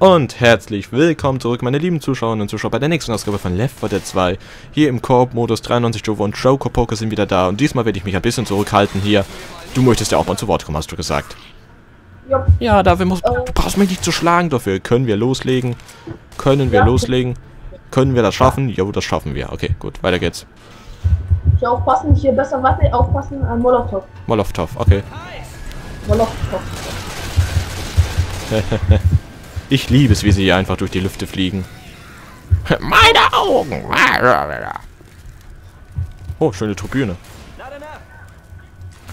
Und herzlich willkommen zurück, meine lieben Zuschauerinnen und Zuschauer, bei der nächsten Ausgabe von Left 4 Dead 2. Hier im Koop-Modus 93 Jovo und Joker Poker sind wieder da. Und diesmal werde ich mich ein bisschen zurückhalten hier. Du möchtest ja auch mal zu Wort kommen, hast du gesagt. Ja. Ja, dafür muss, du brauchst mich nicht zu schlagen dafür. Können wir loslegen? Können wir Ja. loslegen? Können wir das schaffen? Jo, das schaffen wir. Okay, gut, weiter geht's. Hier aufpassen, hier besser Waffe, aufpassen an Molotow. Molotov, okay. Molotow. Ich liebe es, wie sie hier einfach durch die Lüfte fliegen. Meine Augen! Oh, schöne Tribüne.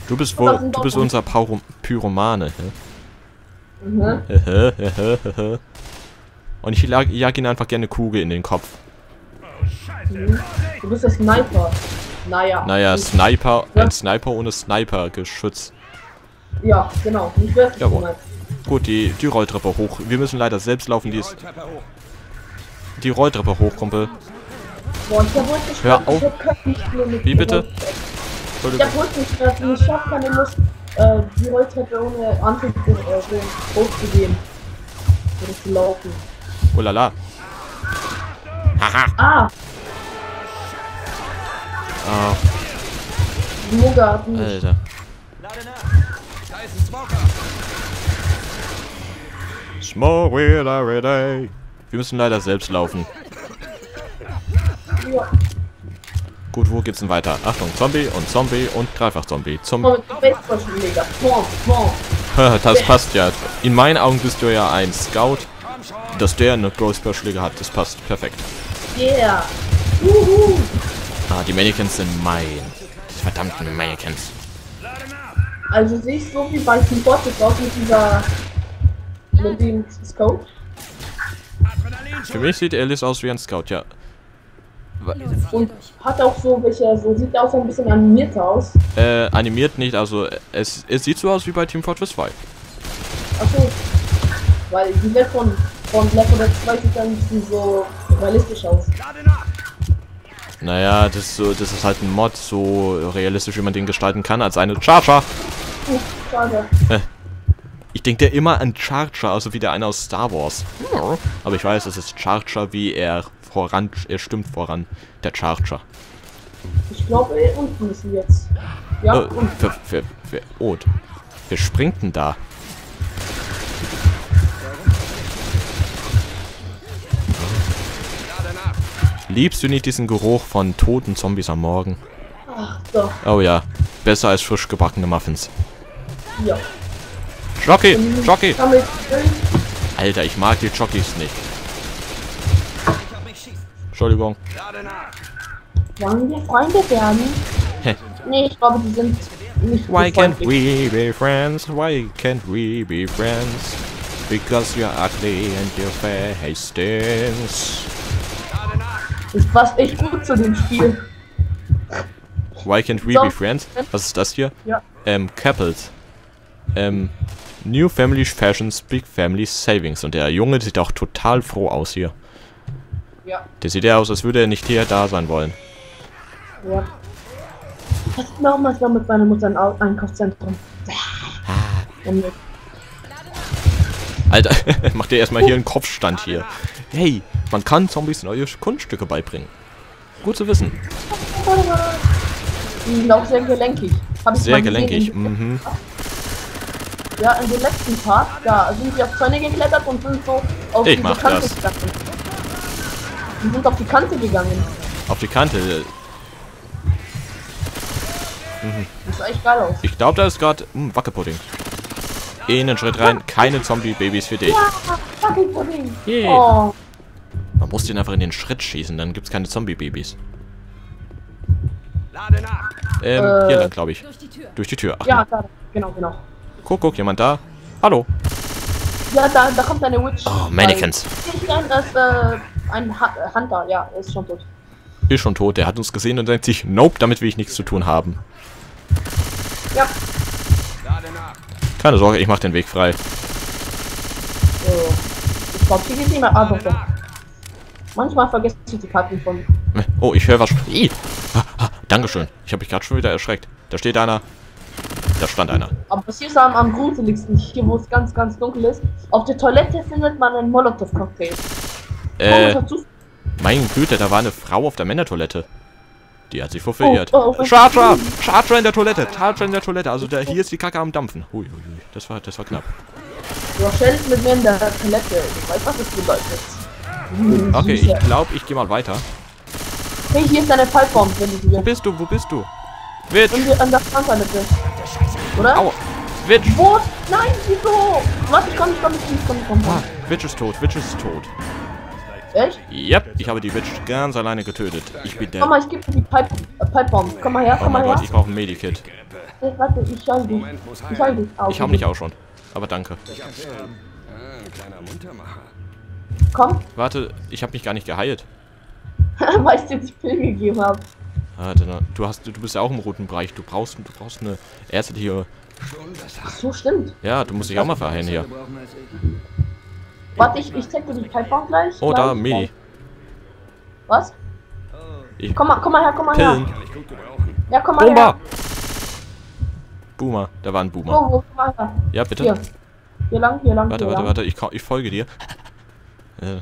Du bist wohl, du bist unser Pauro Pyromane. hä? Mhm. Und ich jag, jag ihn einfach gerne Kugel in den Kopf. Mhm. Du bist der Sniper. Naja. Naja, Ich- Sniper, Ja. ein Sniper ohne Sniper-Geschütz. Ja, genau. Nicht wer Jawohl. Gut, die, die Rolltreppe hoch. Wir müssen leider selbst laufen, die ist... Die Rolltreppe hoch, Kumpel. Boah, ich hab Hör auf. Ich Wie bitte? Ich hab wirklich gerade ich hab keine Lust, äh, die Rolltreppe ohne Antrieb äh, hochzugehen. Oder zu laufen. Oh la la. Haha. Ah, Ah. Alter. Smoke weed every day. Wir müssen leider selbst laufen. Ja. Gut, wo geht's denn weiter? Achtung, Zombie und Zombie und Dreifach-Zombie. Zum das passt ja. In meinen Augen bist du ja ein Scout. Dass der eine Baseballschläger hat, das passt perfekt. Yeah. Uhu. Ah, die Mannequins sind mein. Die verdammten Mannequins. Also sehe ich so wie bei Team Fortress aus mit dieser mit dem Scope. Für mich sieht Alice aus wie ein Scout, ja. Und hat auch so welche, so sieht auch so ein bisschen animiert aus. Äh, animiert nicht, also es, es sieht so aus wie bei Team Fortress 2. Achso. Weil die Welt von, von Left 4 Dead 2 sieht dann ein bisschen so realistisch aus. Naja, das ist, so, das ist halt ein Mod, so realistisch, wie man den gestalten kann, als eine Charger. Uh, schade. Ich denke der immer an Charger, also wie der eine aus Star Wars. Aber ich weiß, es ist Charger, wie er voran, er stimmt voran, der Charger. Ich glaube, unten ist sie jetzt. Ja, Äh, unten. wer, wer, wer, oh, wer springt denn da? Liebst du nicht diesen Geruch von toten Zombies am Morgen? Ach, doch. Oh ja, besser als frisch gebackene Muffins. Ja. Jockey, Jockey! Alter, ich mag die Jockeys nicht. Entschuldigung. wollen wir Freunde werden? Nee, ich glaube, die sind nicht Why can't we be friends? Why can't we be friends? Because you're ugly and your face stinks. Das passt echt gut zu dem Spiel. Why can't we So. be friends? Was ist das hier? Ja. Ähm, Couples. Ähm, New Family Fashions, Big Family Savings. Und der Junge sieht auch total froh aus hier. Ja. Der sieht ja aus, als würde er nicht hier da sein wollen. Ja. Was machen wir mal mit meiner Mutter im Au- Einkaufszentrum? Mit- Alter, mach dir erstmal hier einen Kopfstand hier. Hey, man kann Zombies neue Kunststücke beibringen. Gut zu wissen. Sind auch sehr gelenkig. Ich Sehr gelenkig. Mhm. Ja, in dem letzten Part, da sind die auf Zäune geklettert und sind so auf Ich die mach Kante das. gegangen. Die sind auf die Kante gegangen. Auf die Kante. Das sah echt geil aus. Ich glaube, da ist gerade hm, Wackepudding. In den Schritt rein. Keine Zombie-Babys für dich. Ja, fucking Pudding. Yeah. Oh, Man muss den einfach in den Schritt schießen, dann gibt's keine Zombie-Babys. Ähm, Äh. hier lang, glaube ich. Durch die Tür. Durch die Tür. Ach, ja, da, genau, genau. Guck, guck, jemand da. Hallo. Ja, da, da kommt eine Witch. Oh, Mannequins. Nein, das ist äh, ein Hunter, ja, ist schon tot. Ist schon tot. Der hat uns gesehen und denkt sich, nope, damit will ich nichts zu tun haben. Ja, Keine Sorge, ich mach den Weg frei. äh, ich glaube, hier geht nicht mehr. Ah, doch, doch. Manchmal vergesse ich die Karten von. Oh, ich höre was. Ih. Ah, ah, Dankeschön. Ich habe mich gerade schon wieder erschreckt. Da steht einer. Da stand einer. Aber das hier ist am, am gruseligsten, hier wo es ganz, ganz dunkel ist. Auf der Toilette findet man einen Molotow-Cocktail. Äh, mein Güte, da war eine Frau auf der Männertoilette. Die hat sich verirrt. Oh, oh, oh. Charger! Charger in der Toilette! Charger in der Toilette! Also der, hier ist die Kacke am Dampfen. Hui, hui, hui. Das war, das war knapp. Du stellst mit mir in der Toilette. Ich weiß, was das bedeutet. Hm, Okay, ich glaube, ich gehe mal weiter. Hey, hier ist deine Fallform, wenn du sie Wo willst. bist du? Wo bist du? Witch! An der Strandtoilette. Oder? Aua! Witch! Wo? Nein, wieso? Warte, ich komm, ich komm, ich komm, ich komm, ich komm. Ah, Witch ist tot, Witch ist tot. Echt? Yep, ich habe die Witch ganz alleine getötet. Ich bin Komm der... mal, ich gebe dir die Pipe, äh, Pipe Bomb. Komm mal her, Oh komm mal mein her. Gott, ich brauche ein Medikit. Hey, warte, ich heil dich. Ich heil dich. Ah, Ich habe okay. mich auch schon. Aber danke. Ah, kleiner Muntermacher. Komm, Warte, ich habe mich gar nicht geheilt. weil ich dir die Pillen gegeben habe. Warte, na, du hast, du bist ja auch im roten Bereich. Du brauchst, du brauchst eine ärztliche. So, stimmt. Ja, du musst dich auch mal verheilen hier. Warte, ich, ich zeig dir die Bomb gleich. Oh, da, Gleich. Medi. Was? Ich, Komm mal, komm mal her, komm mal Pillen. her. Ja, komm mal Boomer! her. Boomer, da war ein Boomer. Wo, komm mal her. Ja, bitte. Hier. Hier lang, hier lang, Warte, hier warte, lang. warte, ich, ich folge dir. Äh,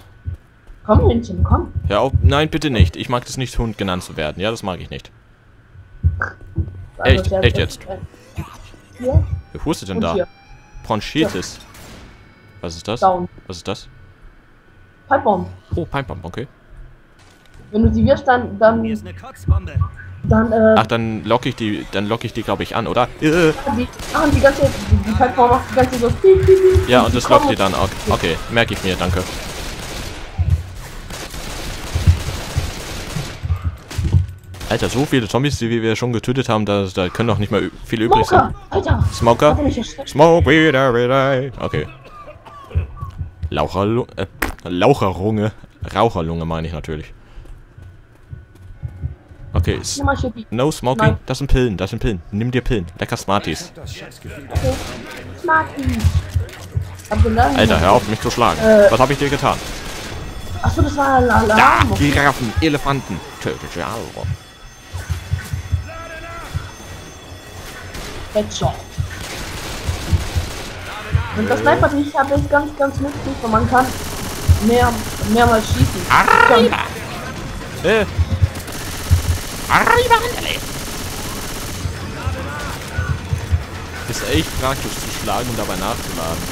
Komm, Hündchen, komm. hör auf. Nein, bitte nicht. Ich mag das nicht, Hund genannt zu werden. Ja, das mag ich nicht. Also, Echt? Echt jetzt? Hier Wer hustet denn und da? hier. Bronchitis. Was ist das? Down. Was ist das? Pipe Bomb. Oh, Pipebomb, okay. Wenn du sie wirfst, dann, dann, Hier ist eine Kotzbombe. dann, äh, Ach, dann locke ich die, dann locke ich die, glaube ich, an, oder? Äh, die, ah, die ganze, die, die macht die ganze so, ja, die und das lockt ihr dann. Okay, okay merke ich mir, danke. Alter, so viele Zombies, die wir schon getötet haben, da, da können doch nicht mehr ü- viele übrig sein. Alter, Smoker? er. Smoke weed every day. Okay. Laucherlunge, äh, Laucherrunge. Raucherlunge meine ich natürlich. Okay, mal no smoking. Nein. Das sind Pillen, das sind Pillen. Nimm dir Pillen. Lecker Smarties. Smarties. Alter, hör auf, mich zu schlagen. Äh. Was habe ich dir getan? Achso, das war ein Alarm. Da, Giraffen, Elefanten. Tödliche Alter. Headshot. Und das Sniper, die ich habe, ist ganz, ganz nützlich, weil man kann mehr, mehrmals schießen. Arriba! Äh. Arriba! Ist echt praktisch zu schlagen und dabei nachzuladen.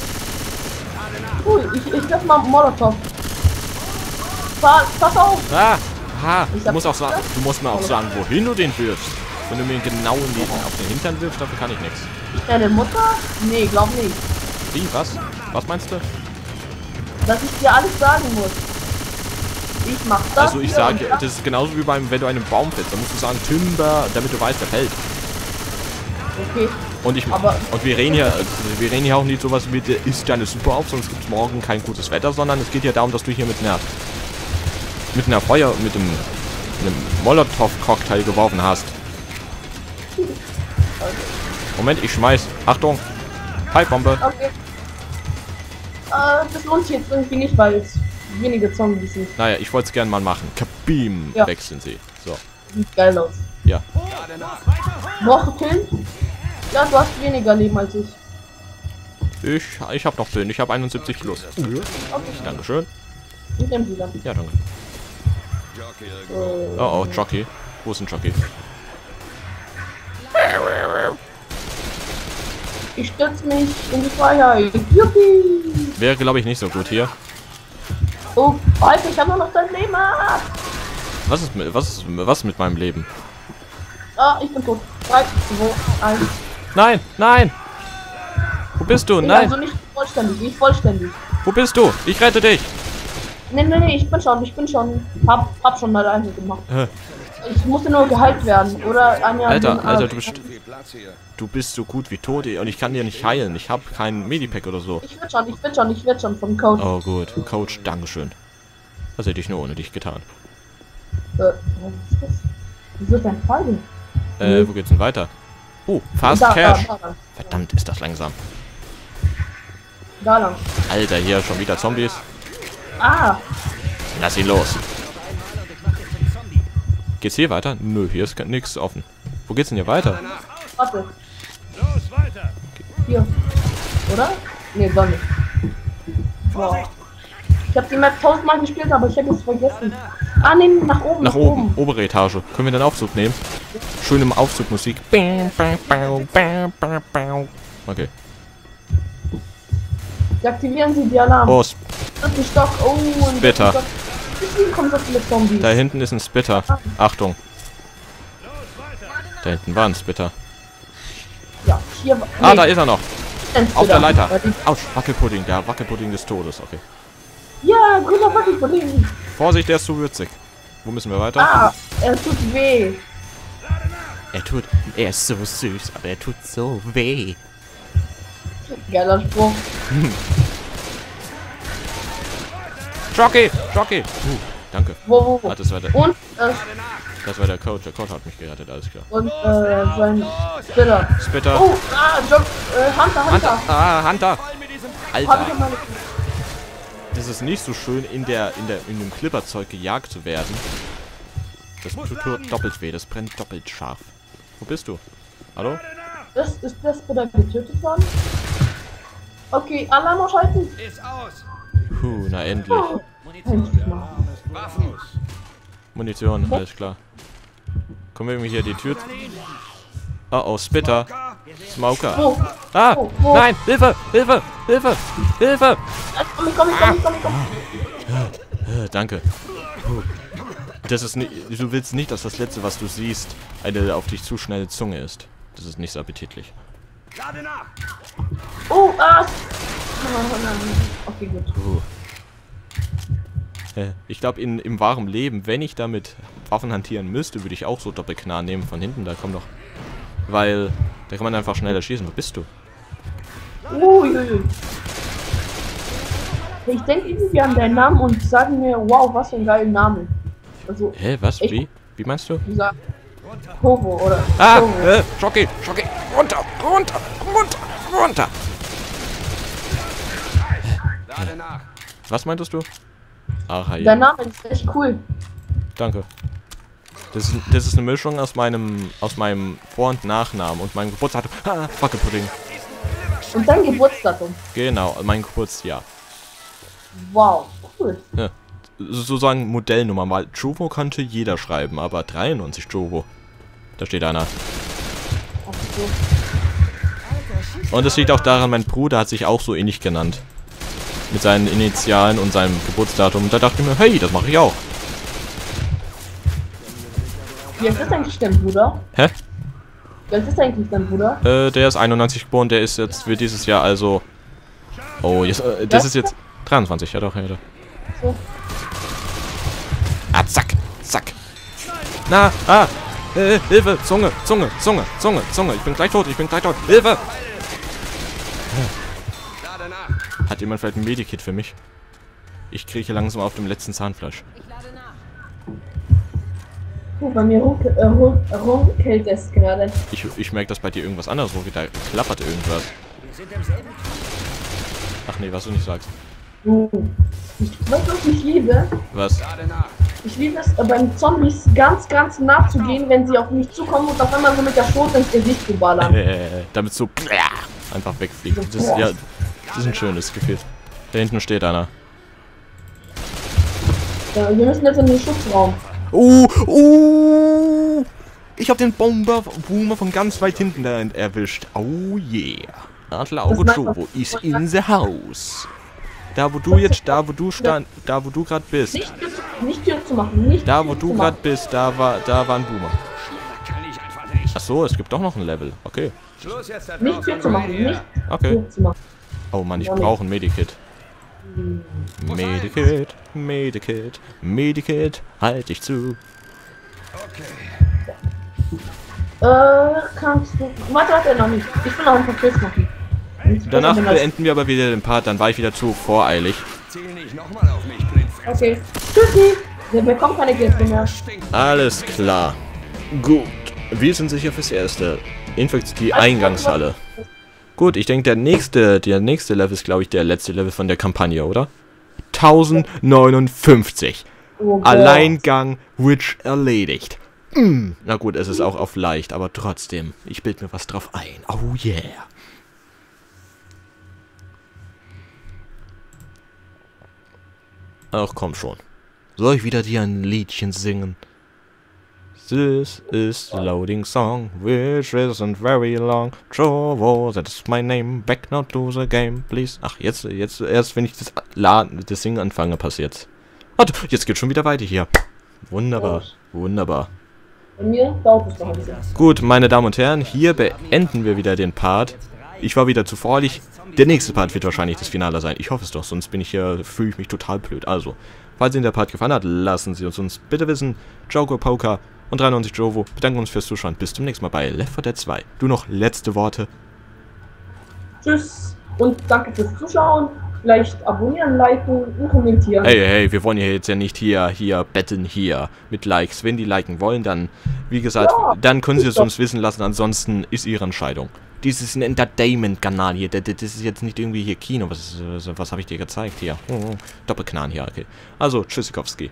Cool, ich, ich werf mal Molotov. Pass, pass auf! Ah, aha, Ich du musst, auch sagen, du musst mir auch sagen, wohin du den wirfst. Wenn du mir genau in die, auf den Hintern wirfst, dafür kann ich nichts. Deine Mutter? Nee, glaub nicht. Wie, was? Was meinst du? Dass ich dir alles sagen muss. Ich mach das. Also ich sage, das. ist genauso wie beim, wenn du einen Baum fällst. Da musst du sagen Timber, damit du weißt, der fällt. Okay. Und ich Aber- und wir reden hier, also wir reden hier auch nicht sowas wie, der isst deine Suppe auf, sonst gibt es morgen kein gutes Wetter, sondern es geht ja darum, dass du hier mit einer mit einer Feuer, mit einem, einem Molotow-Cocktail geworfen hast. Moment, ich schmeiß. Achtung! Pipebombe! Okay. Äh, das lohnt sich jetzt irgendwie nicht, weil es wenige Zombies sind. Naja, ich wollte es gerne mal machen. Kabim! Ja. Sind sie. So, Sieht geil aus. ja. Noch Pillen? Ja, du hast weniger Leben als ich. Ich, ich habe noch Pillen. Ich habe 71 plus. Okay. Dankeschön. Ich nehm sie dann. Ja, danke. Oh, oh, Jockey. Wo ist ein Jockey? Ich stütze mich in die Freiheit. Yuppie! Wäre, glaube ich, nicht so gut hier. Oh, Alter, ich habe nur noch dein Leben. Ah, Was ist mit, was ist, was mit meinem Leben? ah ich bin tot. 3, 2, 1. Nein, nein! Wo bist du? Nein! Also nicht vollständig, nicht vollständig. Wo bist du? Ich rette dich! Nee, nee, nee, ich bin schon, ich bin schon. Hab, hab schon mal eine gemacht. Äh, Ich musste nur geheilt werden. Oder eine Alter, Alter, du bist, Du bist so gut wie tot ey, und ich kann dir nicht heilen. Ich habe kein Medipack oder so. Ich wird schon, ich wird schon, ich wird schon vom Coach. Oh gut, Coach, Dankeschön. Das hätte ich nur ohne dich getan. Äh, was ist das? Wieso ist dein Fall? Äh, wo geht's denn weiter? Oh, Fast da, Cash. Da, da. Verdammt, ist das langsam. da lang. Alter, hier schon wieder Zombies. Ah, Lass ihn los. Geht's hier weiter? Nö, hier ist nichts offen. Wo geht's denn hier weiter? Warte. Los, weiter! Hier. Oder? Nee, doch nicht. Boah. Ich habe die Map tausendmal gespielt, aber ich habe es vergessen. Ah, nee, nach oben. Nach oben, obere Etage. Können wir den Aufzug nehmen? Schön im Aufzugmusik. Okay. Deaktivieren Sie die Alarm. Oh, Sp- Dritten Stock. Oh, und Bitter. Stock. Da hinten ist ein Spitter. Achtung. Da hinten war ein Spitter. Hier. Ah, nee, da ist er noch. Auf der. Leiter. Autsch, Wackelpudding. Der Wackelpudding des Todes. Okay. Ja, grüner Wackelpudding. Vorsicht, der ist zu würzig. Wo müssen wir weiter? Ah, er tut weh. Er tut... Er ist so süß, aber er tut so weh. Geiler Spruch. Jockey! Jockey! Uh, danke. Wo, wo? Ah, das war der, Und, äh, das war der Coach. Der Coach hat mich gerettet, alles klar. und, äh, sein Spitter. Spitter. Oh, ah, Job, äh, Hunter, Hunter. Hunter! Ah, Hunter! Alter! Das ist nicht so schön, in der, in der, in dem Clipperzeug gejagt zu werden. Das tut doppelt weh, das brennt doppelt scharf. Wo bist du? Hallo? Das ist der Spitter getötet worden? Okay, Alarm ausschalten. Ist aus. Puh, na endlich. Oh, endlich mal. Waffen. Munition, alles klar. Kommen wir irgendwie hier die Tür. Oh oh, Spitter. Smoker. Wo? Ah! wo, wo? Nein! Hilfe! Hilfe! Hilfe! Hilfe! Komm, ich komm, ich komm, komm, komm. Danke. Das ist nicht, du willst nicht, dass das letzte, was du siehst, eine auf dich zu schnelle Zunge ist. Das ist nicht so appetitlich. Oh, ah. Oh, nein. Okay, gut. Puh. Äh, Ich glaube, in im wahren Leben, wenn ich damit Waffen hantieren müsste, würde ich auch so Doppelknar nehmen von hinten. Da kommt doch. Weil da kann man einfach schneller schießen. Wo bist du? Uiuiui. Ich denke irgendwie an deinen Namen und sagen mir, wow, was für ein geiler Name. Also, Hä, was? Ich- Wie? Wie meinst du? wie sagt Hovo oder Ah! Hovo. Äh, Jockey! Jockey! Runter! Runter! Runter! Runter! Lade nach. Was meintest du? Ach, hey. Dein Name ist echt cool. Danke. Das ist, das ist eine Mischung aus meinem aus meinem Vor- und Nachnamen und meinem Geburtsdatum. Ah, Wackelpudding. Und dein Geburtsdatum. Genau, mein Geburtsjahr. Wow, cool. Ja. Sozusagen Modellnummer, weil Jovo konnte jeder schreiben, aber 93 Jovo. Da steht einer. Und es liegt auch daran, mein Bruder hat sich auch so ähnlich genannt. Mit seinen Initialen und seinem Geburtsdatum. Und da dachte ich mir, hey, das mache ich auch. Wie alt ist eigentlich dein Bruder? Hä? Wie alt ist eigentlich dein Bruder? Äh, der ist 91 geboren, der ist jetzt für dieses Jahr also... Oh, jetzt, äh, das Was? ist jetzt 23, ja doch, ja doch. So. Ah, zack, zack. Na, ah, äh, Hilfe, Zunge, Zunge, Zunge, Zunge, Zunge. Ich bin gleich tot, ich bin gleich tot. Hilfe! Hat jemand vielleicht ein Medikit für mich? Ich krieche langsam auf dem letzten Zahnfleisch. Guck, bei mir runkelt äh, run- runkelt es gerade. Ich, ich merke, dass bei dir irgendwas anderes ruckelt. Da klappert irgendwas. Ach nee, was du nicht sagst. Du. Ich weißt du, was ich liebe? Was? Ich liebe es, äh, beim Zombies ganz, ganz nah zu gehen, wenn sie auf mich zukommen und auf einmal so mit der Schrot ins Gesicht zu ballern. Äh, damit so einfach wegfliegt. Das ist, ja, das ist ein schönes Gefühl. Da hinten steht einer. Ja, wir müssen jetzt in den Schutzraum. Oh, oh! Ich habe den Bomber, Boomer von ganz weit hinten da erwischt. Oh yeah. Adlerauge Das macht Jobo is in the house. Da wo du jetzt, da wo du stand, da wo du gerade bist, Nicht Tür, zu, nicht Tür zu machen, nicht da wo du gerade bist, da war, da war ein Boomer. Ach so, es gibt doch noch ein Level. Okay, Nicht Tür zu machen, nicht okay. Tür zu machen. Oh Mann, ich brauche ein Medikit. Medikit, Medikit, Medikit, halt dich zu. Äh, kannst du. Warte, warte, noch nicht. Ich will noch ein paar Kills machen. Danach beenden wir aber wieder den Part, dann war ich wieder zu voreilig. Okay. Tschüssi! Der bekommt keine Kills mehr. Alles klar. Gut. Wir sind sicher fürs Erste. Infekt die Eingangshalle. Gut, ich denke, der nächste, der nächste Level ist, glaube ich, der letzte Level von der Kampagne, oder? 1059. Oh Alleingang Witch erledigt. Mm. Na gut, es ist auch auf leicht, aber trotzdem. Ich bild mir was drauf ein. Oh yeah. Ach komm schon. Soll ich wieder dir ein Liedchen singen? This is the loading song, which isn't very long. Trovo, that's my name. Back now to the game, please. Ach, jetzt, jetzt, erst wenn ich das, La das Singen anfange, passiert's. Ah, jetzt geht's schon wieder weiter hier. Wunderbar, wunderbar. Bei mir dauert es noch ein bisschen. Gut, meine Damen und Herren, hier beenden wir wieder den Part. Ich war wieder zu freudig. Der nächste Part wird wahrscheinlich das Finale sein. Ich hoffe es doch, sonst bin ich hier, fühle ich mich total blöd. Also, falls Ihnen der Part gefallen hat, lassen Sie uns uns bitte wissen. Joker Poker und 93 Jovo bedanken uns fürs Zuschauen. Bis zum nächsten Mal bei Left 4 Dead 2. Du noch letzte Worte? Tschüss und danke fürs Zuschauen. Vielleicht abonnieren, liken und kommentieren. Hey, hey, wir wollen ja jetzt ja nicht hier, hier betten, hier mit Likes. Wenn die liken wollen, dann, wie gesagt, Ja, dann können sie es uns wissen lassen. Ansonsten ist ihre Entscheidung. Dies ist ein Entertainment-Kanal hier. Das, ist jetzt nicht irgendwie hier Kino. Was, was, was habe ich dir gezeigt hier? Hm, Doppelknan hier, okay. Also, Tschüssikowski.